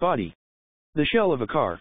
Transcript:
Body. The shell of a car.